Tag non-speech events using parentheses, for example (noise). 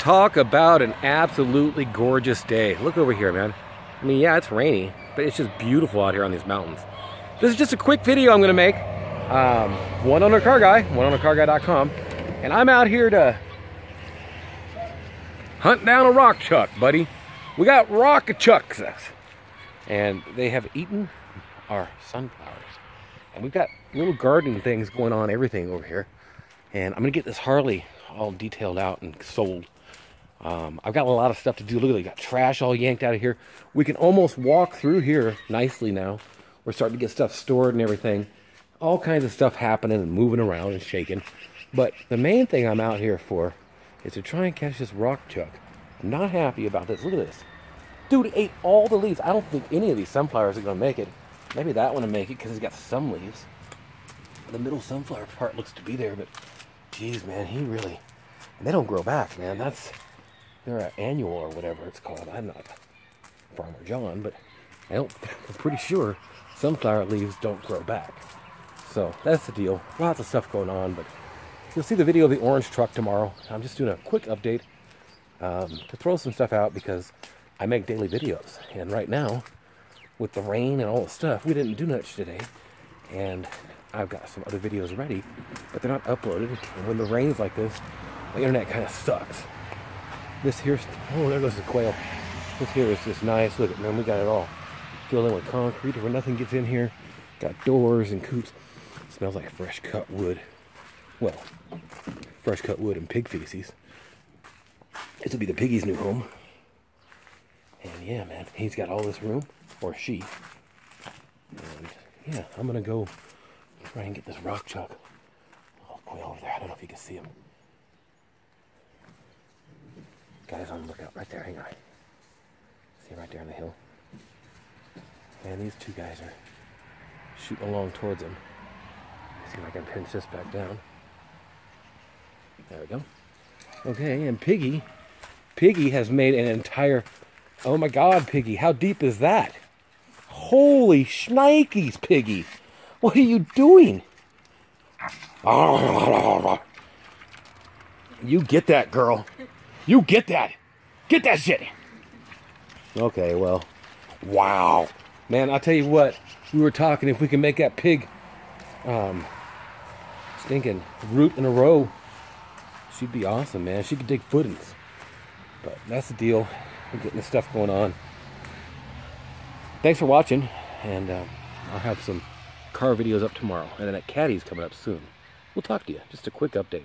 Talk about an absolutely gorgeous day. Look over here, man. I mean, yeah, it's rainy, but it's just beautiful out here on these mountains. This is just a quick video I'm gonna make. Um, one on a car guy, one on a carguy.com. And I'm out here to hunt down a rock chuck, buddy. We got rock chucks. And they have eaten our sunflowers. And we've got little garden things going on, everything over here. And I'm gonna get this Harley all detailed out and sold. Um, I've got a lot of stuff to do. Look at it, got trash all yanked out of here. We can almost walk through here nicely now. We're starting to get stuff stored and everything. All kinds of stuff happening and moving around and shaking. But the main thing I'm out here for is to try and catch this rock chuck. I'm not happy about this. Look at this. Dude ate all the leaves. I don't think any of these sunflowers are going to make it. Maybe that one will make it because it's got some leaves. The middle sunflower part looks to be there, but geez, man, he really... they don't grow back, man. That's they're an annual or whatever it's called. I'm not Farmer John, but I don't, (laughs) I'm pretty sure sunflower leaves don't grow back. So that's the deal. Lots of stuff going on, but you'll see the video of the orange truck tomorrow. I'm just doing a quick update um, to throw some stuff out because I make daily videos. And right now, with the rain and all the stuff, we didn't do much today. And I've got some other videos ready, but they're not uploaded. And when the rain's like this, the internet kind of sucks. This here's, oh, there goes the quail. This here is just nice. Look at man, we got it all filled in with concrete where nothing gets in here. Got doors and coops. Smells like fresh cut wood. Well, fresh cut wood and pig feces. This will be the piggy's new home. And yeah, man, he's got all this room, or she. And yeah, I'm gonna go try and get this rock chuck. Oh, quail over there. I don't know if you can see him. Guys on the lookout right there. Hang on. See right there on the hill. And these two guys are shooting along towards him. See if I can pinch this back down. There we go. Okay, and Piggy, Piggy has made an entire, oh my God, Piggy, how deep is that? Holy shnikes, Piggy. What are you doing? (laughs) You get that, girl. You get that. Get that shit. Okay, well, wow. Man, I'll tell you what, we were talking if we can make that pig um, stinking root in a row, she'd be awesome, man. She could dig footings. But that's the deal. We're getting this stuff going on. Thanks for watching, and uh, I'll have some car videos up tomorrow. And then that caddy's coming up soon. We'll talk to you. Just a quick update.